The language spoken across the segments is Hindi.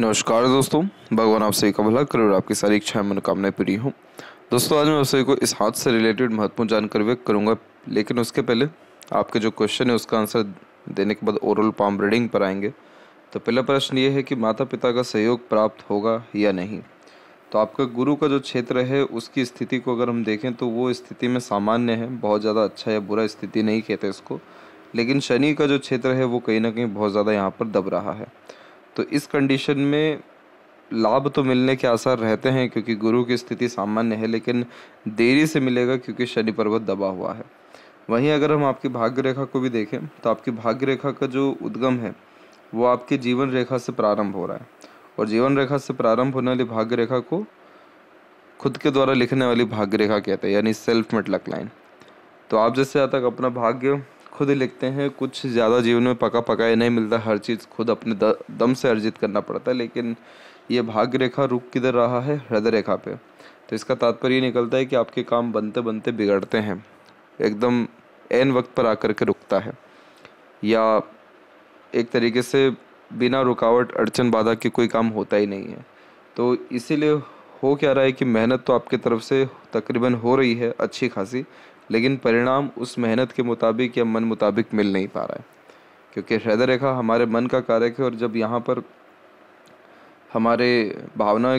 नमस्कार दोस्तों, भगवान आप सभी का भला करे और आपकी सारी इच्छाएँ, मनोकामनाएँ पूरी हों। दोस्तों, आज मैं आप सभी को इस हाथ से रिलेटेड महत्वपूर्ण जानकारी व्यक्त करूँगा, लेकिन उसके पहले आपके जो क्वेश्चन है, उसका आंसर देने के बाद ओरल पाम रीडिंग पर आएँगे। तो पहला प्रश्न ये है कि माता पिता का सहयोग प्राप्त होगा या नहीं? तो आपका गुरु का जो क्षेत्र है, उसकी स्थिति को अगर हम देखें तो वो स्थिति में सामान्य है, बहुत ज़्यादा अच्छा या बुरा स्थिति नहीं कहते इसको। लेकिन शनि का जो क्षेत्र है, वो कहीं ना कहीं बहुत ज़्यादा यहाँ पर दब रहा है। तो इस कंडीशन में लाभ तो मिलने के आसार रहते हैं, क्योंकि गुरु की स्थिति सामान्य है, लेकिन देरी से मिलेगा क्योंकि शनि पर्वत दबा हुआ है। वहीं अगर हम आपकी भाग्य रेखा को भी देखें तो आपकी भाग्य रेखा का जो उद्गम है, वो आपकी जीवन रेखा से प्रारंभ हो रहा है। और जीवन रेखा से प्रारंभ होने वाली भाग्य रेखा को खुद के द्वारा लिखने वाली भाग्य रेखा कहते हैं, यानी सेल्फ मेड लक लाइन तो आप जैसे तक अपना भाग्य खुद ही लिखते हैं, कुछ ज़्यादा जीवन में पका पकाया नहीं मिलता, हर चीज़ खुद अपने दम से अर्जित करना पड़ता है, लेकिन ये भाग्य रेखा रुक किधर रहा है? हृदय रेखा पे। तो इसका तात्पर्य निकलता है कि आपके काम बनते बनते बिगड़ते हैं, एकदम एन वक्त पर आकर के रुकता है। या एक तरीके से बिना रुकावट, अड़चन बाधा के कोई काम होता ही नहीं है। तो इसीलिए हो क्या रहा है कि मेहनत तो आपकी तरफ़ से तकरीबन हो रही है, अच्छी खासी लेकिन परिणाम उस मेहनत के मुताबिक या मन मुताबिक मिल नहीं पा रहा है। क्योंकि हृदय रेखा हमारे मन का कारक है और जब यहाँ पर हमारे भावना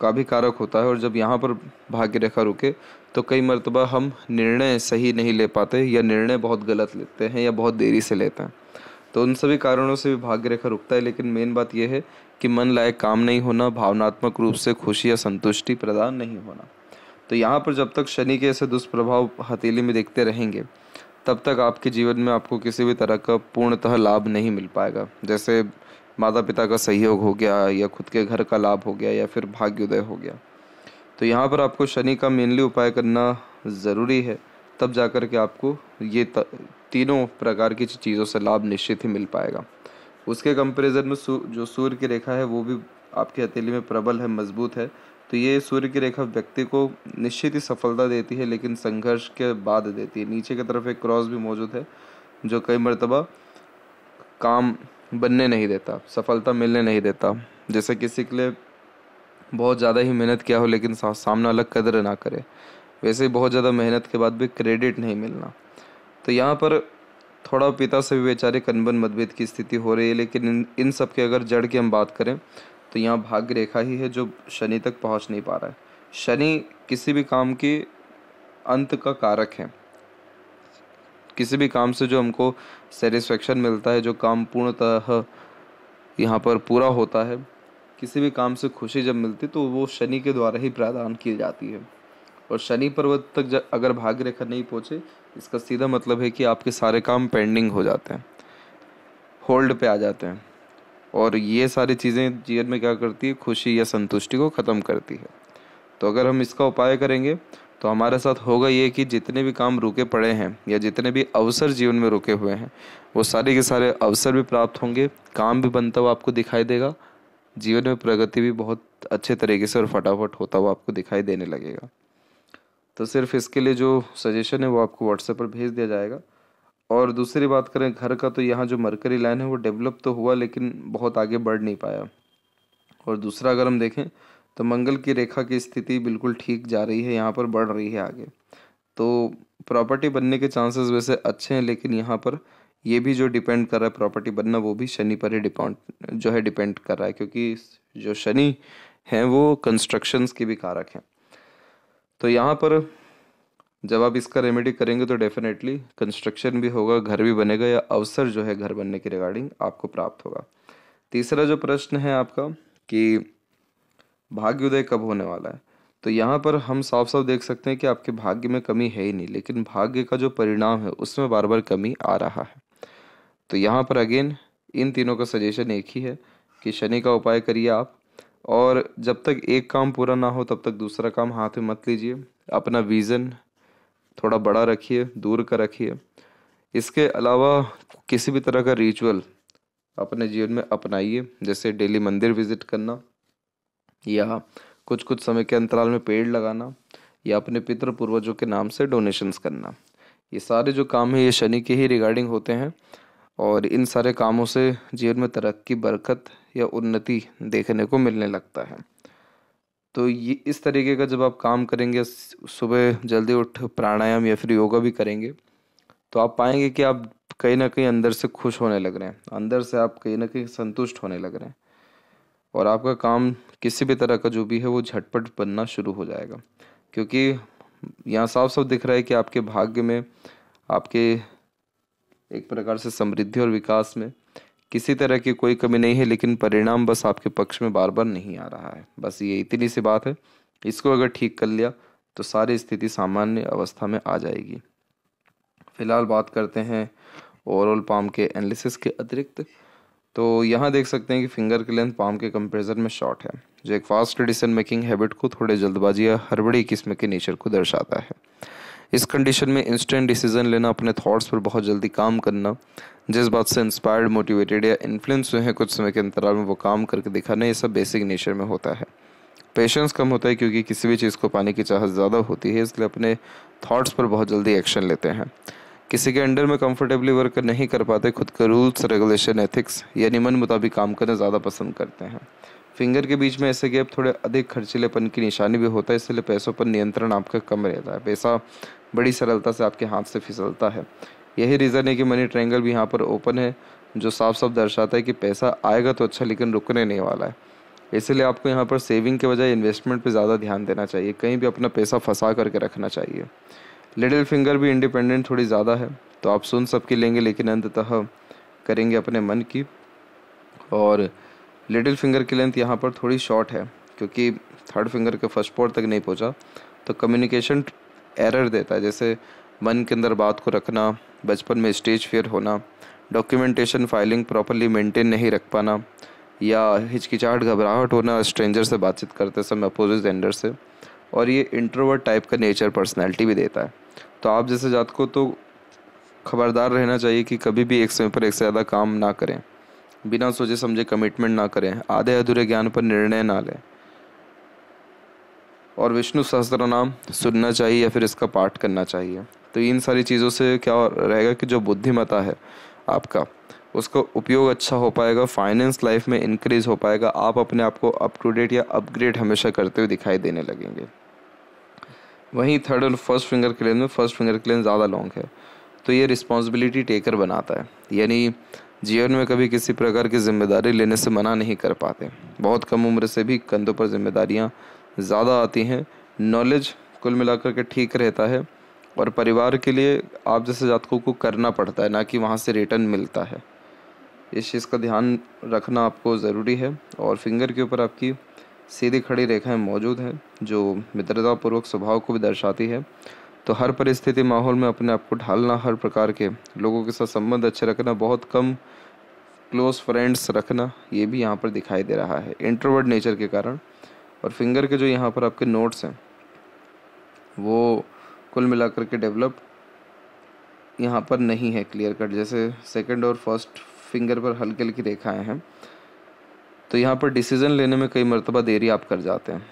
का भी कारक होता है और जब यहाँ पर भाग्य रेखा रुके तो कई मरतबा हम निर्णय सही नहीं ले पाते या निर्णय बहुत गलत लेते हैं या बहुत देरी से लेते हैं। तो उन सभी कारणों से भी भाग्य रेखा रुकता है, लेकिन मेन बात यह है कि मन लायक काम नहीं होना, भावनात्मक रूप से खुशी या संतुष्टि प्रदान नहीं होना। तो यहाँ पर जब तक शनि के ऐसे दुष्प्रभाव हथेली में देखते रहेंगे तब तक आपके जीवन में आपको किसी भी तरह का पूर्णतः लाभ नहीं मिल पाएगा। जैसे माता पिता का सहयोग हो गया या खुद के घर का लाभ हो गया या फिर भाग्योदय हो गया। तो यहाँ पर आपको शनि का मेनली उपाय करना ज़रूरी है तब जाकर के आपको ये तीनों प्रकार की चीज़ों से लाभ निश्चित ही मिल पाएगा। उसके कंपेरिजन में सू, जो सूर्य की रेखा है वो भी आपकी हथेली में प्रबल है मज़बूत है तो ये सूर्य की रेखा व्यक्ति को निश्चित ही सफलता देती है, लेकिन संघर्ष के बाद देती है। नीचे की तरफ़ एक क्रॉस भी मौजूद है, जो कई मरतबा काम बनने नहीं देता, सफलता मिलने नहीं देता। जैसे किसी के लिए बहुत ज़्यादा ही मेहनत किया हो, लेकिन सामना अलग कदर ना करे। वैसे ही बहुत ज़्यादा मेहनत के बाद भी क्रेडिट नहीं मिलना। तो यहाँ पर थोड़ा पिता से भी बेचारे कनबन मतभेद की स्थिति हो रही है, लेकिन इन इन सब के अगर जड़ की हम बात करें तो यहाँ भाग्य रेखा ही है जो शनि तक पहुँच नहीं पा रहा है। शनि किसी भी काम के अंत का कारक है। किसी भी काम से जो हमको सेटिस्फेक्शन मिलता है, जो काम पूर्णतः यहाँ पर पूरा होता है, किसी भी काम से खुशी जब मिलती तो वो शनि के द्वारा ही प्रदान की जाती है। और शनि पर्वत तक जब अगर भाग्य रेखा नहीं पहुँचे, इसका सीधा मतलब है कि आपके सारे काम पेंडिंग हो जाते हैं। होल्ड पे आ जाते हैं। और ये सारी चीज़ें जीवन में क्या करती है? खुशी या संतुष्टि को ख़त्म करती है। तो अगर हम इसका उपाय करेंगे तो हमारे साथ होगा ये कि जितने भी काम रुके पड़े हैं या जितने भी अवसर जीवन में रुके हुए हैं, वो सारे के सारे अवसर भी प्राप्त होंगे, काम भी बनता हुआ आपको दिखाई देगा, जीवन में प्रगति भी बहुत अच्छे तरीके से और फटाफट होता हुआ आपको दिखाई देने लगेगा। तो सिर्फ़ इसके लिए जो सजेशन है, वो आपको व्हाट्सएप पर भेज दिया जाएगा। और दूसरी बात करें, घर का तो यहाँ जो मरकरी लाइन है वो डेवलप तो हुआ लेकिन बहुत आगे बढ़ नहीं पाया। और दूसरा अगर हम देखें तो मंगल की रेखा की स्थिति बिल्कुल ठीक जा रही है, यहाँ पर बढ़ रही है आगे। तो प्रॉपर्टी बनने के चांसेस वैसे अच्छे हैं, लेकिन यहाँ पर ये भी जो डिपेंड कर रहा है प्रॉपर्टी बनना, वो भी शनि पर ही डिपेंड जो है डिपेंड कर रहा है, क्योंकि जो शनि हैं, वो कंस्ट्रक्शंस के भी कारक हैं। तो यहाँ पर जब आप इसका रेमेडी करेंगे तो डेफिनेटली कंस्ट्रक्शन भी होगा, घर भी बनेगा, या अवसर जो है घर बनने के रिगार्डिंग आपको प्राप्त होगा। तीसरा जो प्रश्न है आपका कि भाग्योदय कब होने वाला है? तो यहाँ पर हम साफ़ साफ़ देख सकते हैं कि आपके भाग्य में कमी है ही नहीं, लेकिन भाग्य का जो परिणाम है उसमें बार बार कमी आ रहा है। तो यहाँ पर अगेन इन तीनों का सजेशन एक ही है कि शनि का उपाय करिए आप, और जब तक एक काम पूरा ना हो, तब तक दूसरा काम हाथ में मत लीजिए। अपना विज़न थोड़ा बड़ा रखिए, दूर का रखिए। इसके अलावा किसी भी तरह का रिचुअल अपने जीवन में अपनाइए, जैसे डेली मंदिर विज़िट करना, या कुछ कुछ समय के अंतराल में पेड़ लगाना, या अपने पितृ पूर्वजों के नाम से डोनेशंस करना। ये सारे जो काम है, ये शनि के ही रिगार्डिंग होते हैं, और इन सारे कामों से जीवन में तरक्की, बरकत या उन्नति देखने को मिलने लगता है। तो ये इस तरीके का जब आप काम करेंगे, सुबह जल्दी उठ प्राणायाम या फिर योगा भी करेंगे तो आप पाएँगे कि आप कहीं ना कहीं अंदर से खुश होने लग रहे हैं। अंदर से आप कहीं ना कहीं संतुष्ट होने लग रहे हैं। और आपका काम किसी भी तरह का जो भी है, वो झटपट बनना शुरू हो जाएगा। क्योंकि यहाँ साफ़ साफ़ दिख रहा है कि आपके भाग्य में आपके एक प्रकार से समृद्धि और विकास में किसी तरह की कोई कमी नहीं है, लेकिन परिणाम बस आपके पक्ष में बार बार नहीं आ रहा है। बस ये इतनी सी बात है। इसको अगर ठीक कर लिया तो सारी स्थिति सामान्य अवस्था में आ जाएगी। फ़िलहाल बात करते हैं ओवरऑल पाम के एनालिसिस के अतिरिक्त। तो यहाँ देख सकते हैं कि फिंगर की लेंथ पाम के कंपेरिजन में शॉर्ट है। जो एक फास्ट डिसीज़न मेकिंग हैबिट को थोड़े जल्दबाजी या हड़बड़ी किस्म के नेचर को दर्शाता है। इस कंडीशन में इंस्टेंट डिसीज़न लेना, अपने थॉट्स पर बहुत जल्दी काम करना, जिस बात से इंस्पायर्ड मोटिवेटेड या इन्फ्लुएंस हुए हैं, कुछ समय के अंतराल में वो काम करके दिखाना, ये सब बेसिक नेचर में होता है। पेशेंस कम होता है क्योंकि किसी भी चीज़ को पाने की चाहत ज़्यादा होती है, इसलिए अपने थॉट्स पर बहुत जल्दी एक्शन लेते हैं। किसी के अंडर में कंफर्टेबली वर्क नहीं कर पाते, खुद के रूल्स रेगुलेशन एथिक्स या नियमन मुताबिक काम करना ज़्यादा पसंद करते हैं। फिंगर के बीच में ऐसे गैप थोड़े अधिक खर्चीलेपन की निशानी भी होता है, इसलिए पैसों पर नियंत्रण आपका कम रहता है। पैसा बड़ी सरलता से आपके हाथ से फिसलता है। यही रीज़न है कि मनी ट्रायंगल भी यहाँ पर ओपन है, जो साफ़ साफ़ दर्शाता है कि पैसा आएगा तो अच्छा लेकिन रुकने नहीं वाला है। इसलिए आपको यहाँ पर सेविंग के बजाय इन्वेस्टमेंट पे ज़्यादा ध्यान देना चाहिए। कहीं भी अपना पैसा फंसा करके रखना चाहिए। लिटिल फिंगर भी इंडिपेंडेंट थोड़ी ज़्यादा है तो आप सुन सबकी लेंगे, लेकिन अंततः करेंगे अपने मन की। और लिटिल फिंगर की लेंथ यहाँ पर थोड़ी शॉर्ट है, क्योंकि थर्ड फिंगर के फ़र्स्ट पोर्ट तक नहीं पहुँचा। तो कम्युनिकेशन एरर देता है, जैसे मन के अंदर बात को रखना, बचपन में स्टेज फेयर होना, डॉक्यूमेंटेशन फाइलिंग प्रॉपरली मेंटेन नहीं रख पाना, या हिचकिचाहट, घबराहट होना, स्ट्रेंजर से बातचीत करते समय अपोजिट जेंडर से, और ये इंट्रोवर्ट टाइप का नेचर पर्सनैलिटी भी देता है। तो आप जैसे जात को तो खबरदार रहना चाहिए कि कभी भी एक समय पर एक से ज़्यादा काम ना करें, बिना सोचे समझे कमिटमेंट ना करें, आधे अधूरे ज्ञान पर निर्णय ना लें। और विष्णु सहस्त्र नाम सुनना चाहिए या फिर इसका पाठ करना चाहिए। तो इन सारी चीज़ों से क्या रहेगा कि जो बुद्धिमता है आपका, उसका उपयोग अच्छा हो पाएगा फाइनेंस लाइफ में इंक्रीज हो पाएगा, आप अपने आप को अप टू डेट या अपग्रेड हमेशा करते हुए दिखाई देने लगेंगे। वहीं थर्ड और फ़र्स्ट फिंगर क्लेन में फ़र्स्ट फिंगर क्लेन ज़्यादा लॉन्ग है। तो ये रिस्पॉन्सिबिलिटी टेकर बनाता है। यानी जीवन में कभी किसी प्रकार की ज़िम्मेदारी लेने से मना नहीं कर पाते। बहुत कम उम्र से भी कंधों पर जिम्मेदारियाँ ज़्यादा आती हैं। नॉलेज कुल मिलाकर के ठीक रहता है और परिवार के लिए आप जैसे जातकों को करना पड़ता है, ना कि वहाँ से रिटर्न मिलता है। इस चीज़ का ध्यान रखना आपको ज़रूरी है और फिंगर के ऊपर आपकी सीधी खड़ी रेखाएँ मौजूद हैं, जो मित्रतापूर्वक स्वभाव को भी दर्शाती है। तो हर परिस्थिति, माहौल में अपने आप को ढालना, हर प्रकार के लोगों के साथ संबंध अच्छे रखना, बहुत कम क्लोज फ्रेंड्स रखना, ये भी यहाँ पर दिखाई दे रहा है। इंट्रोवर्ड नेचर के कारण और फिंगर के जो यहाँ पर आपके नोट्स हैं, वो कुल मिलाकर के डेवलप यहाँ पर नहीं है क्लियर कट जैसे सेकंड और फ़र्स्ट फिंगर पर हल्की हल्की रेखाएँ हैं तो यहाँ पर डिसीज़न लेने में कई मरतबा देरी आप कर जाते हैं।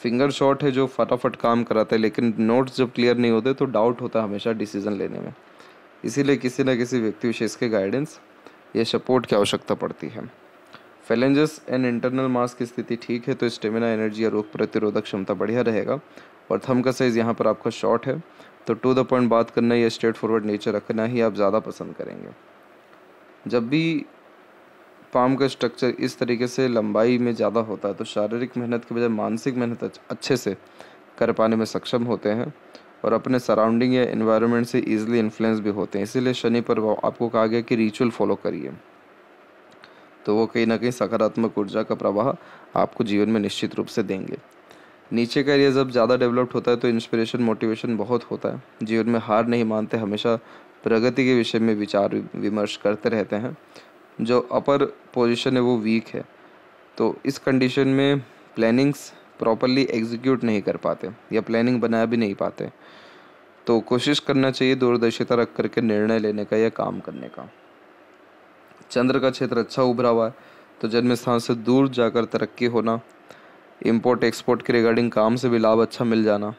फिंगर शॉट है जो फटाफट काम कराते हैं, लेकिन नोट्स जब क्लियर नहीं होते तो डाउट होता है हमेशा डिसीज़न लेने में। इसीलिए किसी न किसी व्यक्ति, विशेष के गाइडेंस या सपोर्ट की आवश्यकता पड़ती है। फेलेंजस एंड इंटरनल मास की स्थिति ठीक है तो स्टेमिना एनर्जी या रोग प्रतिरोधक क्षमता बढ़िया रहेगा। और थम का साइज़ यहाँ पर आपका शॉर्ट है। तो टू द पॉइंट बात करना या स्ट्रेट फॉरवर्ड नेचर रखना ही आप ज़्यादा पसंद करेंगे। जब भी पाम का स्ट्रक्चर इस तरीके से लंबाई में ज़्यादा होता है तो शारीरिक मेहनत के बजाय मानसिक मेहनत अच्छे से कर पाने में सक्षम होते हैं। और अपने सराउंडिंग या इन्वायरमेंट से ईजिली इन्फ्लुएंस भी होते हैं। इसीलिए शनि पर आपको कहा गया कि रिचुअल फॉलो करिए। तो वो कहीं ना कहीं सकारात्मक ऊर्जा का प्रवाह आपको जीवन में निश्चित रूप से देंगे। नीचे का एरिया जब ज़्यादा डेवलप्ड होता है तो इंस्पिरेशन मोटिवेशन बहुत होता है। जीवन में हार नहीं मानते, हमेशा प्रगति के विषय में विचार विमर्श करते रहते हैं। जो अपर पोजीशन है वो वीक है। तो इस कंडीशन में प्लानिंग्स प्रॉपरली एग्जीक्यूट नहीं कर पाते या प्लानिंग बना भी नहीं पाते। तो कोशिश करना चाहिए दूरदर्शिता रख करके निर्णय लेने का या काम करने का। चंद्र का क्षेत्र अच्छा उभरा हुआ है तो जन्म स्थान से दूर जाकर तरक्की होना इम्पोर्ट एक्सपोर्ट के रिगार्डिंग काम से भी लाभ अच्छा मिल जाना,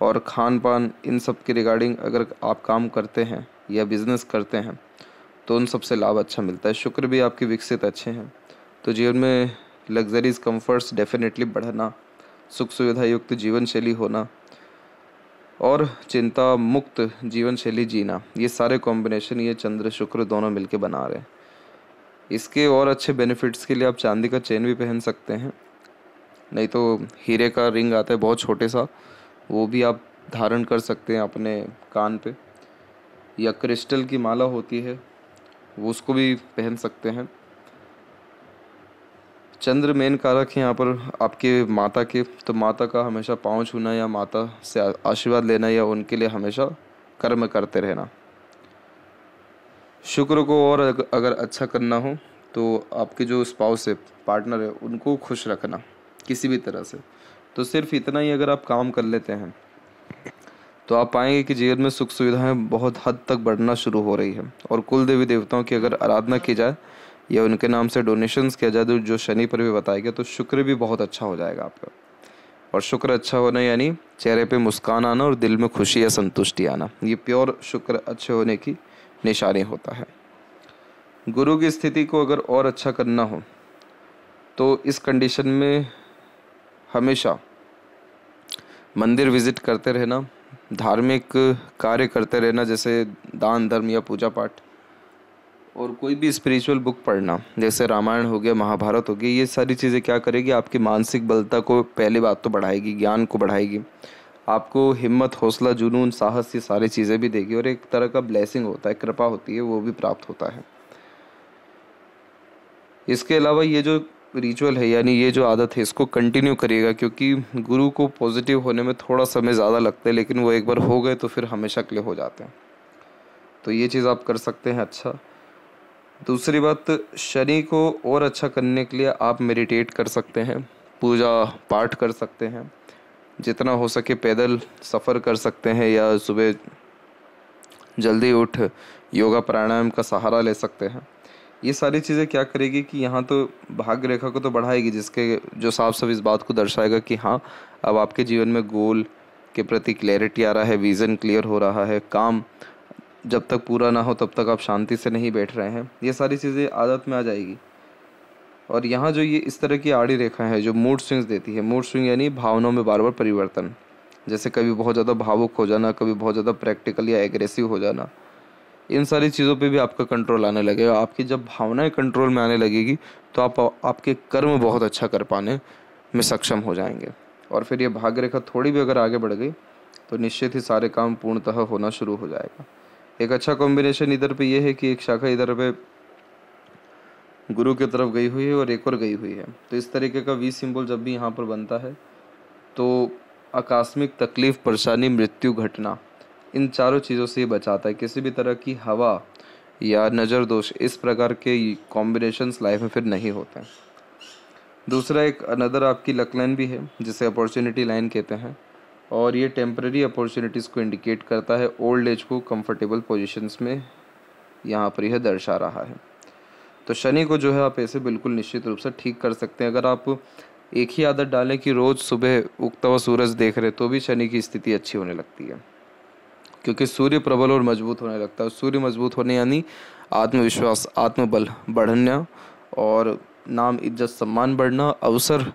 और खान पान इन सब के रिगार्डिंग अगर आप काम करते हैं या बिज़नेस करते हैं तो उन सबसे लाभ अच्छा मिलता है। शुक्र भी आपके विकसित अच्छे हैं तो जीवन में लग्जरीज कंफर्ट्स डेफिनेटली बढ़ना सुख सुविधा युक्त जीवन शैली होना और चिंता मुक्त जीवन शैली जीना। ये सारे कॉम्बिनेशन ये चंद्र, शुक्र दोनों मिलके बना रहे हैं। इसके और अच्छे बेनिफिट्स के लिए आप चांदी का चेन भी पहन सकते हैं। नहीं तो हीरे का रिंग आता है बहुत छोटे सा, वो भी आप धारण कर सकते हैं अपने कान पे। या क्रिस्टल की माला होती है, वो उसको भी पहन सकते हैं। चंद्र मेन कारक है यहाँ पर आपके माता के। तो माता का हमेशा पाँव छूना या माता से आशीर्वाद लेना या उनके लिए हमेशा कर्म करते रहना। शुक्र को और अगर अच्छा करना हो तो आपके जो स्पाउस है पार्टनर है, उनको खुश रखना, किसी भी तरह से। तो सिर्फ़ इतना ही अगर आप काम कर लेते हैं तो आप पाएँगे कि जीवन में सुख सुविधाएँ बहुत हद तक बढ़ना शुरू हो रही है। और कुल देवी देवताओं की अगर आराधना की जाए या उनके नाम से डोनेशंस किया जाए तो जो शनि पर भी बताया गया तो शुक्र भी बहुत अच्छा हो जाएगा आपका। और शुक्र अच्छा होना यानी चेहरे पे मुस्कान आना और दिल में खुशी या संतुष्टि आना। ये प्योर शुक्र अच्छे होने की निशानी होता है। गुरु की स्थिति को अगर और अच्छा करना हो तो इस कंडीशन में हमेशा मंदिर विज़िट करते रहना, धार्मिक कार्य करते रहना, जैसे दान, धर्म या पूजा पाठ और कोई भी स्पिरिचुअल बुक पढ़ना, जैसे रामायण हो गया, महाभारत हो गया, ये सारी चीज़ें क्या करेगी? आपकी मानसिक बलता को पहली बात तो बढ़ाएगी, ज्ञान को बढ़ाएगी। आपको हिम्मत, हौसला, जुनून, साहस, ये सारी चीज़ें भी देगी और एक तरह का ब्लेसिंग होता है, कृपा होती है, वो भी प्राप्त होता है। इसके अलावा ये जो रिचुअल है, यानी ये जो आदत है, इसको कंटिन्यू करिएगा, क्योंकि गुरु को पॉजिटिव होने में थोड़ा समय ज़्यादा लगता है, लेकिन वो एक बार हो गए तो फिर हमेशा के लिए हो जाते हैं। तो ये चीज़ आप कर सकते हैं अच्छा। दूसरी बात, शनि को और अच्छा करने के लिए आप मेडिटेट कर सकते हैं, पूजा पाठ कर सकते हैं, जितना हो सके पैदल सफ़र कर सकते हैं या सुबह जल्दी उठ योगा प्राणायाम का सहारा ले सकते हैं। ये सारी चीज़ें क्या करेगी कि यहाँ तो भाग्य रेखा को तो बढ़ाएगी, जिसके जो साफ़ साफ़ इस बात को दर्शाएगा कि हाँ अब आपके जीवन में गोल के प्रति क्लैरिटी आ रहा है विज़न क्लियर हो रहा है, काम जब तक पूरा ना हो तब तक आप शांति से नहीं बैठ रहे हैं। ये सारी चीज़ें आदत में आ जाएगी। और यहाँ जो ये इस तरह की आड़ी रेखा है, जो मूड स्विंग्स देती है मूड स्विंग यानी भावनाओं में बार बार परिवर्तन। जैसे कभी बहुत ज़्यादा भावुक हो जाना, कभी बहुत ज़्यादा प्रैक्टिकल या एग्रेसिव हो जाना, इन सारी चीज़ों पे भी आपका कंट्रोल आने लगेगा। आपकी जब भावनाएँ कंट्रोल में आने लगेगी तो आप, आपके कर्म बहुत अच्छा कर पाने में सक्षम हो जाएँगे। और फिर ये भाग्य रेखा थोड़ी भी अगर आगे बढ़ गई तो निश्चित ही सारे काम पूर्णतः होना शुरू हो जाएगा। एक अच्छा कॉम्बिनेशन इधर पे ये है कि एक शाखा इधर पे गुरु की तरफ़ गई हुई है और एक और गई हुई है। तो इस तरीके का वी सिंबल जब भी यहाँ पर बनता है तो आकस्मिक तकलीफ़, परेशानी, मृत्यु घटना, इन चारों चीज़ों से बचाता है। किसी भी तरह की हवा या नज़र दोष, इस प्रकार के कॉम्बिनेशंस लाइफ में फिर नहीं होते। दूसरा एक अनदर आपकी लक लाइन भी है, जिसे अपॉर्चुनिटी लाइन कहते हैं। और ये टेम्प्रेरी अपॉर्चुनिटीज़ को इंडिकेट करता है ओल्ड एज को कंफर्टेबल पोजीशंस में यहाँ पर यह दर्शा रहा है। तो शनि को जो है आप ऐसे बिल्कुल निश्चित रूप से ठीक कर सकते हैं। अगर आप एक ही आदत डालें कि रोज़ सुबह उगता हुआ सूरज देख रहे तो भी शनि की स्थिति अच्छी होने लगती है। क्योंकि सूर्य प्रबल और मज़बूत होने लगता है। सूर्य मज़बूत होने यानी आत्मविश्वास, आत्मबल बढ़ना और नाम, इज़्ज़त, सम्मान बढ़ना, अवसर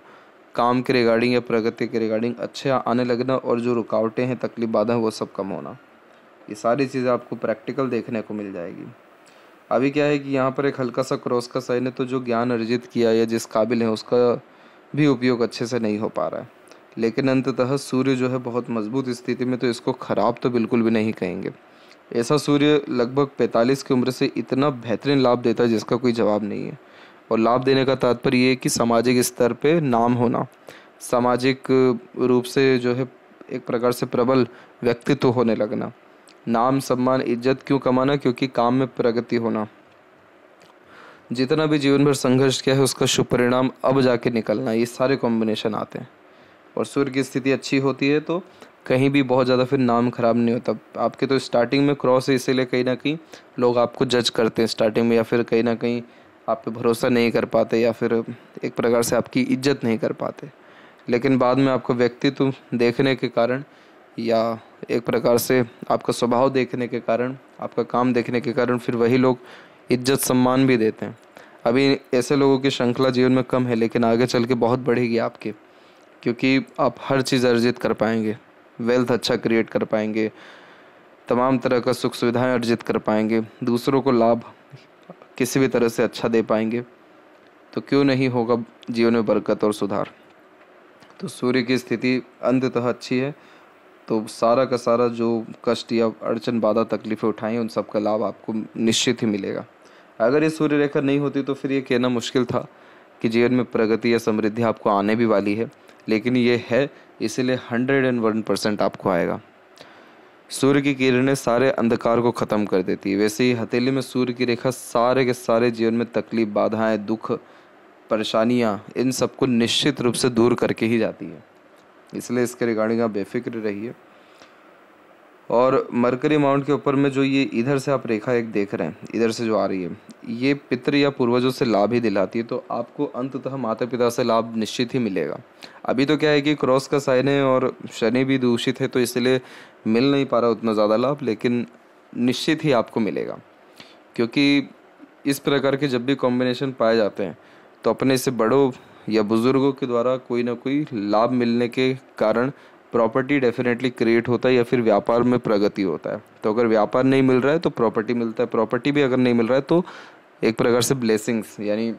काम के रिगार्डिंग या प्रगति के रिगार्डिंग अच्छे आने लगना और जो रुकावटें हैं, तकलीफ़ बाधा वो सब कम होना। ये सारी चीज़ें आपको प्रैक्टिकल देखने को मिल जाएगी। अभी क्या है कि यहाँ पर एक हल्का सा क्रॉस का साइन है तो जो ज्ञान अर्जित किया या जिस काबिल है, उसका भी उपयोग अच्छे से नहीं हो पा रहा है। लेकिन अंततः सूर्य जो है, बहुत मज़बूत स्थिति में तो इसको ख़राब तो बिल्कुल भी नहीं कहेंगे। ऐसा सूर्य लगभग 45 की उम्र से इतना बेहतरीन लाभ देता है, जिसका कोई जवाब नहीं है। और लाभ देने का तात्पर्य ये कि सामाजिक स्तर पे नाम होना, सामाजिक रूप से जो है एक प्रकार से प्रबल व्यक्तित्व होने लगना, नाम, सम्मान, इज़्ज़त क्यों कमाना? क्योंकि काम में प्रगति होना। जितना भी जीवन भर संघर्ष किया है, उसका शुभ परिणाम अब जाके निकलना, ये सारे कॉम्बिनेशन आते हैं। और सूर्य की स्थिति अच्छी होती है तो कहीं भी बहुत ज़्यादा फिर नाम खराब नहीं होता। आपके तो स्टार्टिंग में क्रॉस है, इसीलिए कहीं ना कहीं लोग आपको जज करते हैं स्टार्टिंग में या फिर कहीं ना कहीं आप पे भरोसा नहीं कर पाते या फिर एक प्रकार से आपकी इज़्ज़त नहीं कर पाते। लेकिन बाद में आपका व्यक्तित्व देखने के कारण या एक प्रकार से आपका स्वभाव देखने के कारण, आपका काम देखने के कारण फिर वही लोग इज़्ज़त सम्मान भी देते हैं। अभी ऐसे लोगों की श्रृंखला जीवन में कम है, लेकिन आगे चल के बहुत बढ़ेगी आपकी, क्योंकि आप हर चीज़ अर्जित कर पाएँगे वेल्थ अच्छा क्रिएट कर पाएँगे, तमाम तरह का सुख सुविधाएँ अर्जित कर पाएँगे, दूसरों को लाभ किसी भी तरह से अच्छा दे पाएँगे तो क्यों नहीं होगा जीवन में बरकत और सुधार? तो सूर्य की स्थिति अंततः अच्छी है तो सारा का सारा जो कष्ट या अड़चन, बाधा, तकलीफ़ें उठाई, उन सब का लाभ आपको निश्चित ही मिलेगा। अगर ये सूर्य रेखा नहीं होती तो फिर ये कहना मुश्किल था कि जीवन में प्रगति या समृद्धि आपको आने भी वाली है, लेकिन ये है, इसीलिए हंड्रेड एंड वन परसेंट आपको आएगा। सूर्य की किरणें सारे अंधकार को ख़त्म कर देती है। वैसे ही हथेली में सूर्य की रेखा सारे के सारे जीवन में तकलीफ़, बाधाएँ, दुख, परेशानियाँ, इन सबको निश्चित रूप से दूर करके ही जाती है। इसलिए इसके रिगार्डिंग आप बेफिक्र रहिए। और मरकरी माउंट के ऊपर में जो ये इधर से आप रेखा एक देख रहे हैं, इधर से जो आ रही है, ये पितृ या पूर्वजों से लाभ ही दिलाती है तो आपको अंततः माता पिता से लाभ निश्चित ही मिलेगा। अभी तो क्या है कि क्रॉस का साइन है और शनि भी दूषित है तो इसलिए मिल नहीं पा रहा उतना ज़्यादा लाभ, लेकिन निश्चित ही आपको मिलेगा। क्योंकि इस प्रकार के जब भी कॉम्बिनेशन पाए जाते हैं तो अपने से बड़ों या बुज़ुर्गों के द्वारा कोई ना कोई लाभ मिलने के कारण प्रॉपर्टी डेफिनेटली क्रिएट होता है या फिर व्यापार में प्रगति होता है। तो अगर व्यापार नहीं मिल रहा है तो प्रॉपर्टी मिलता है। प्रॉपर्टी भी अगर नहीं मिल रहा है तो एक प्रकार से ब्लेसिंग्स यानी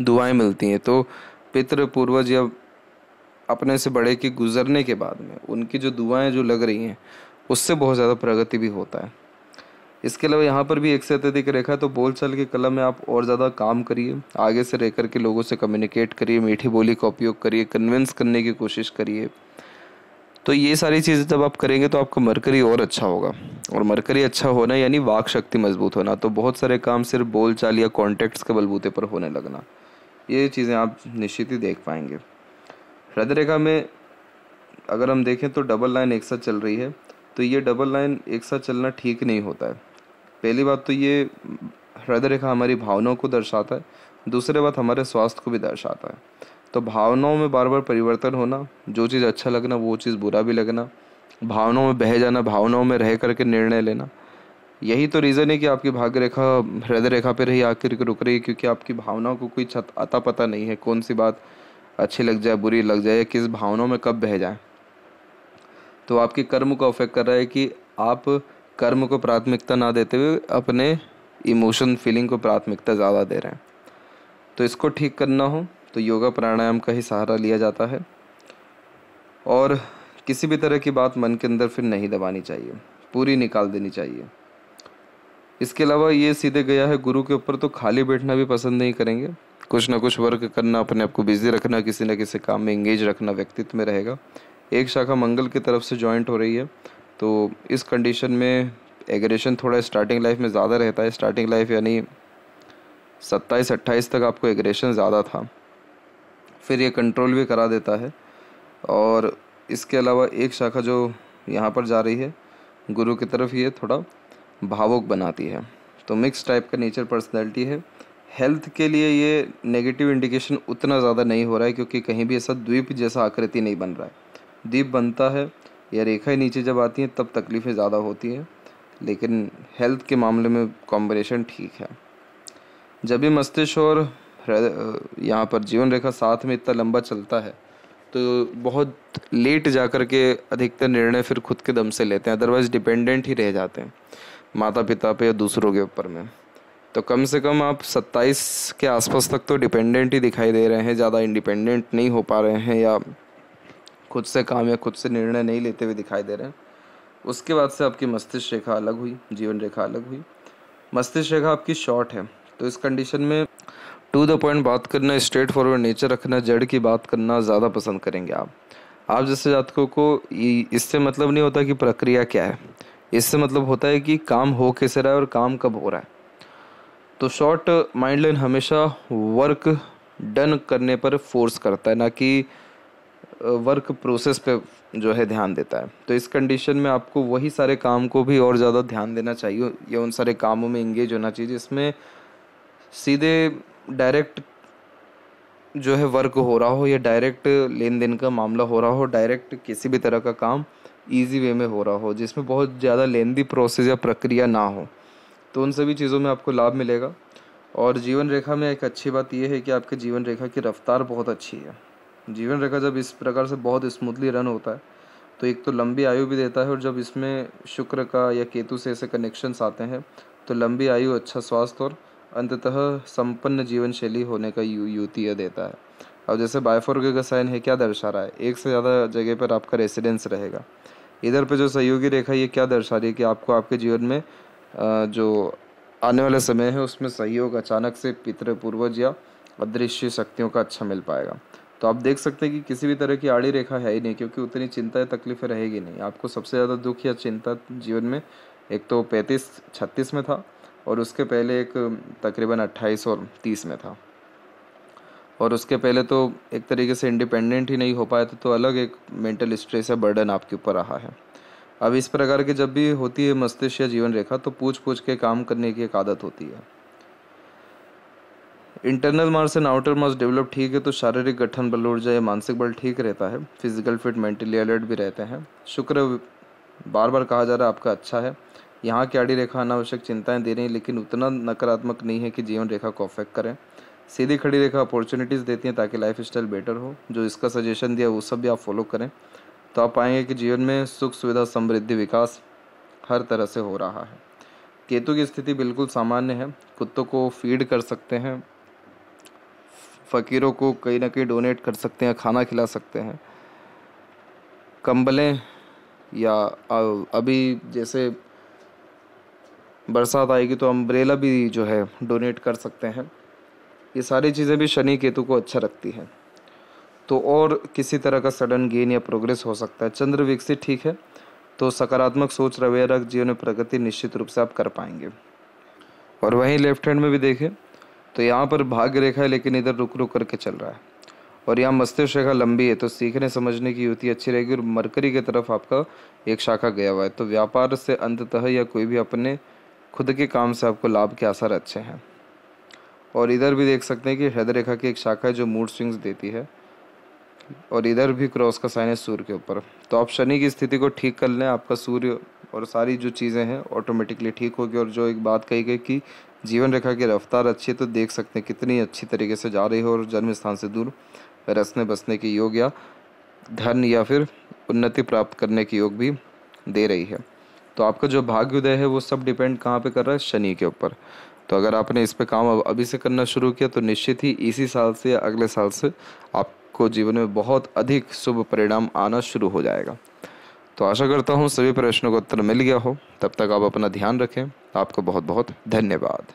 दुआएँ मिलती हैं। तो पितृ, पूर्वज या अपने से बड़े के गुजरने के बाद में उनकी जो दुआएँ जो लग रही हैं, उससे बहुत ज़्यादा प्रगति भी होता है। इसके अलावा यहाँ पर भी एक से अत्यधिक रेखा तो बोलचाल की कला में आप और ज़्यादा काम करिए। आगे से रह कर के लोगों से कम्युनिकेट करिए, मीठी बोली का उपयोग करिए कन्विंस करने की कोशिश करिए। तो ये सारी चीज़ें जब आप करेंगे तो आपका मरकरी और अच्छा होगा। और मरकरी अच्छा होना यानी वाक शक्ति मज़बूत होना। तो बहुत सारे काम सिर्फ़ बोल चाल या कॉन्टेक्ट्स के बलबूते पर होने लगना। ये चीज़ें आप निश्चित ही देख पाएँगे। हृदय रेखा में अगर हम देखें तो डबल लाइन एक साथ चल रही है। तो ये डबल लाइन एक साथ चलना ठीक नहीं होता है। पहली बात तो ये हृदय रेखा हमारी भावनाओं को दर्शाता है। दूसरी बात हमारे स्वास्थ्य को भी दर्शाता है। तो भावनाओं में बार बार परिवर्तन होना, जो चीज़ अच्छा लगना, वो चीज़ बुरा भी लगना, भावनाओं में बह जाना, भावनाओं में रह करके निर्णय लेना, यही तो रीज़न है कि आपकी भाग्य रेखा हृदय रेखा पे रही, आखिर रुक रही है, क्योंकि आपकी भावनाओं को कोई छत, आता पता नहीं है कौन सी बात अच्छी लग जाए, बुरी लग जाए, या किस भावनाओं में कब बह जाए। तो आपके कर्म को अफेक्ट कर रहा है कि आप कर्म को प्राथमिकता ना देते हुए अपने इमोशन फीलिंग को प्राथमिकता ज़्यादा दे रहे हैं। तो इसको ठीक करना हो तो योगा प्राणायाम का ही सहारा लिया जाता है। और किसी भी तरह की बात मन के अंदर फिर नहीं दबानी चाहिए, पूरी निकाल देनी चाहिए। इसके अलावा ये सीधे गया है, गुरु के ऊपर तो खाली बैठना भी पसंद नहीं करेंगे। कुछ ना कुछ वर्क करना, अपने आप को बिज़ी रखना, किसी न किसी काम में इंगेज रखना, व्यक्तित्व में रहेगा। एक शाखा मंगल की तरफ़ से ज्वाइंट हो रही है तो इस कंडीशन में एग्रेशन थोड़ा स्टार्टिंग लाइफ में ज़्यादा रहता है। स्टार्टिंग लाइफ यानी सत्ताईस अट्ठाईस तक आपको एग्रेशन ज़्यादा था। फिर ये कंट्रोल भी करा देता है। और इसके अलावा एक शाखा जो यहाँ पर जा रही है, गुरु की तरफ़ ये थोड़ा भावुक बनाती है। तो मिक्स टाइप का नेचर पर्सनैलिटी है। हेल्थ के लिए ये नेगेटिव इंडिकेशन उतना ज़्यादा नहीं हो रहा है, क्योंकि कहीं भी ऐसा द्वीप जैसा आकृति नहीं बन रहा है। द्वीप बनता है, या रेखाएँ नीचे जब आती हैं, तब तकलीफ़ें ज़्यादा होती हैं। लेकिन हेल्थ के मामले में कॉम्बिनेशन ठीक है। जब भी मस्तिष्क और यहाँ पर जीवन रेखा साथ में इतना लंबा चलता है तो बहुत लेट जा कर के अधिकतर निर्णय फिर खुद के दम से लेते हैं अदरवाइज़ डिपेंडेंट ही रह जाते हैं माता पिता पे या दूसरों के ऊपर में। तो कम से कम आप 27 के आसपास तक तो डिपेंडेंट ही दिखाई दे रहे हैं, ज़्यादा इंडिपेंडेंट नहीं हो पा रहे हैं या खुद से काम या खुद से निर्णय नहीं लेते हुए दिखाई दे रहे हैं। उसके बाद से आपकी मस्तिष्क रेखा अलग हुई, जीवन रेखा अलग हुई। मस्तिष्क रेखा आपकी शॉर्ट है तो इस कंडीशन में टू द पॉइंट बात करना, स्ट्रेट फॉरवर्ड नेचर रखना, जड़ की बात करना ज़्यादा पसंद करेंगे आप। आप जैसे जातकों को इससे मतलब नहीं होता कि प्रक्रिया क्या है। इससे मतलब होता है कि काम हो कैसे रहा है और काम कब हो रहा है। तो शॉर्ट माइंड लाइन हमेशा वर्क डन करने पर फोर्स करता है, ना कि वर्क प्रोसेस पे जो है ध्यान देता है। तो इस कंडीशन में आपको वही सारे काम को भी और ज़्यादा ध्यान देना चाहिए। या उन सारे कामों में इंगेज होना चाहिए जिसमें सीधे डायरेक्ट जो है वर्क हो रहा हो या डायरेक्ट लेन देन का मामला हो रहा हो, डायरेक्ट किसी भी तरह का काम ईजी वे में हो रहा हो, जिसमें बहुत ज़्यादा लेंदी प्रोसेस या प्रक्रिया ना हो तो उन सभी चीज़ों में आपको लाभ मिलेगा। और जीवन रेखा में एक अच्छी बात यह है कि आपके जीवन रेखा की रफ्तार बहुत अच्छी है। जीवन रेखा जब इस प्रकार से बहुत स्मूथली रन होता है तो एक तो लंबी आयु भी देता है और जब इसमें शुक्र का या केतु से ऐसे कनेक्शंस आते हैं तो लंबी आयु अच्छा स्वास्थ्य और अंततः संपन्न जीवन शैली होने का यू, युतीय देता है। अब जैसे बायफोर्ग का साइन है, क्या दर्शा रहा है? एक से ज़्यादा जगह पर आपका रेसिडेंस रहेगा। इधर पे जो सहयोगी रेखा ये क्या दर्शा रही है कि आपको आपके जीवन में जो आने वाले समय है, उसमें सहयोग अचानक से पितृ पूर्वज या अदृश्य शक्तियों का अच्छा मिल पाएगा। तो आप देख सकते हैं कि किसी भी तरह की आड़ी रेखा है ही नहीं, क्योंकि उतनी चिंता या तकलीफें रहेगी नहीं। आपको सबसे ज़्यादा दुख या चिंता जीवन में, एक तो पैंतीस, छत्तीस में था और उसके पहले एक, तकरीबन अट्ठाईस और तीस में था। और उसके पहले तो एक तरीके से इंडिपेंडेंट ही नहीं हो पाया था तो अलग एक मेंटल स्ट्रेस या बर्डन आपके ऊपर रहा है। अब इस प्रकार की जब भी होती है मस्तिष्क या जीवन रेखा तो पूछ पूछ के काम करने की एक आदत होती है। Internal Mars and outer Mars develop ठीक है तो शारीरिक गठन बल ऊर्जा या मानसिक बल ठीक रहता है फ़िज़िकल फिट मेंटली अलर्ट भी रहते हैं। शुक्र बार बार कहा जा रहा है, आपका अच्छा है। यहाँ की आड़ी रेखा अनावश्यक चिंताएँ दे रही हैं, लेकिन उतना नकारात्मक नहीं है कि जीवन रेखा को अफेक्ट करें। सीधी खड़ी रेखा अपॉर्चुनिटीज़ देती हैं ताकि लाइफ स्टाइल बेटर हो। जो इसका सजेशन दिया, वो सब भी आप फॉलो करें। तो आप पाएँगे कि जीवन में सुख, सुविधा, समृद्धि, विकास हर तरह से हो रहा है। केतु की स्थिति बिल्कुल सामान्य है। कुत्तों को फ़ीड कर सकते हैं। फ़कीरों को कहीं ना कहीं डोनेट कर सकते हैं, खाना खिला सकते हैं। कंबलें या अभी जैसे बरसात आएगी तो अम्ब्रेला भी जो है डोनेट कर सकते हैं। ये सारी चीज़ें भी शनि केतु को अच्छा रखती हैं। तो और किसी तरह का सडन गेन या प्रोग्रेस हो सकता है। चंद्र विकसित ठीक है तो सकारात्मक सोच रवैया रख जीवन में प्रगति निश्चित रूप से आप कर पाएँगे। और वहीं लेफ़्ट हैंड में भी देखें तो यहाँ पर भाग्य रेखा है, लेकिन इधर रुक रुक करके चल रहा है। और यहाँ मस्तिष्क रेखा लंबी है तो सीखने समझने की युति अच्छी रहेगी और मरकरी की तरफ़ आपका एक शाखा गया हुआ है। तो व्यापार से अंततः या कोई भी अपने खुद के काम से आपको लाभ के आसार अच्छे हैं। और इधर भी देख सकते हैं कि हृदय रेखा की एक शाखा है जो मूड स्विंग्स देती है। और इधर भी क्रॉस का साइन है सूर्य के ऊपर। तो आप शनि की स्थिति को ठीक कर लें, आपका सूर्य और सारी जो चीज़ें हैं ऑटोमेटिकली ठीक होगी। और जो एक बात कही गई कि जीवन रेखा की रफ्तार अच्छी है तो देख सकते हैं कितनी अच्छी तरीके से जा रही हो और जन्म स्थान से दूर रसने बसने की योग या धन या फिर उन्नति प्राप्त करने की योग भी दे रही है। तो आपका जो भाग्योदय है वो सब डिपेंड कहाँ पे कर रहा है? शनि के ऊपर। तो अगर आपने इस पे काम अभी से करना शुरू किया तो निश्चित ही इसी साल से या अगले साल से आपको जीवन में बहुत अधिक शुभ परिणाम आना शुरू हो जाएगा। तो आशा करता हूँ सभी प्रश्नों का उत्तर मिल गया हो। तब तक आप अपना ध्यान रखें। आपको बहुत बहुत धन्यवाद।